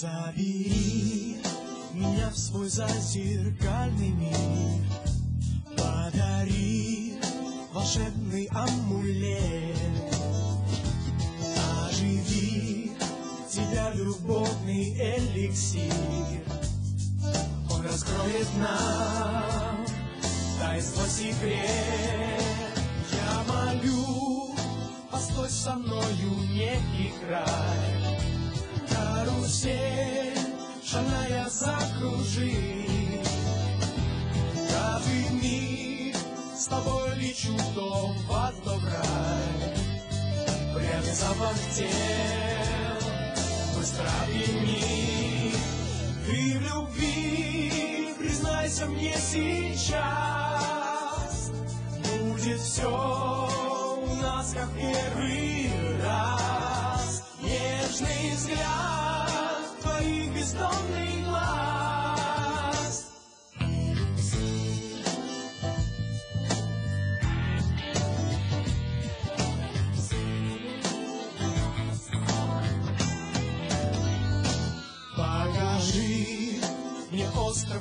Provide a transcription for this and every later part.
Забери меня в свой зазеркальный мир. Подари волшебный амулет. Оживи тебя любовный эликсир. Он раскроет нам таинство секрет. Я молю, постой со мною, не играй закружи Каждый миг с тобой лечу в дом воздух рай Пряный запах тел, быстро прими Ты в любви, признайся мне сейчас. Будет все у нас как первый раз. Нежный взгляд твоих бездонных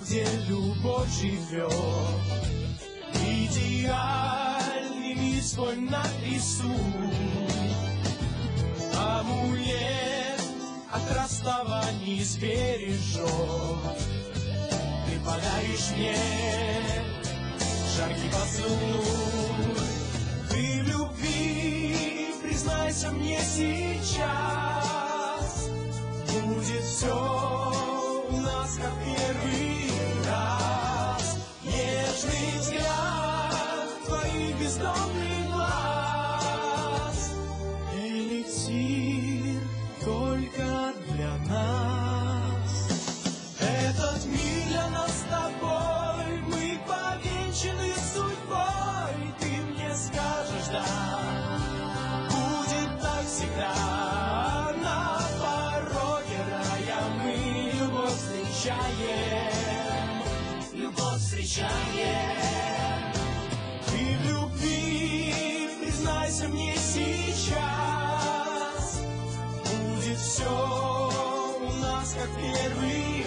где любовь живет. Идеальный мир свой нарисуй Амулет от расставаний сбережет. Ты подаришь мне жаркий поцелуй. Ты в любви, признайся мне сейчас. Будет все у нас как всегда На пороге рая мы любовь встречаем Любовь встречаем. Ты в любви, признайся мне сейчас Будет все у нас как первый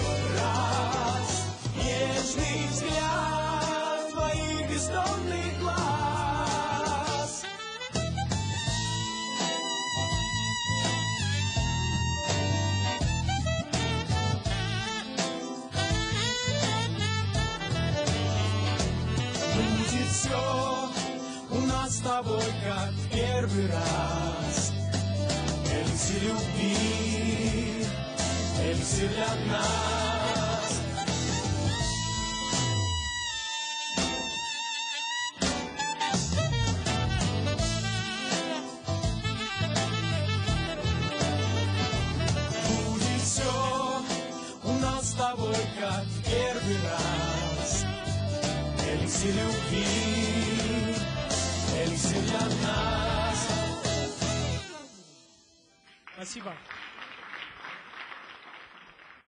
с тобой как первый раз. Эликсир любви, эликсир для нас. Будет все у нас с тобой как первый раз. Эликсир любви, Спасибо.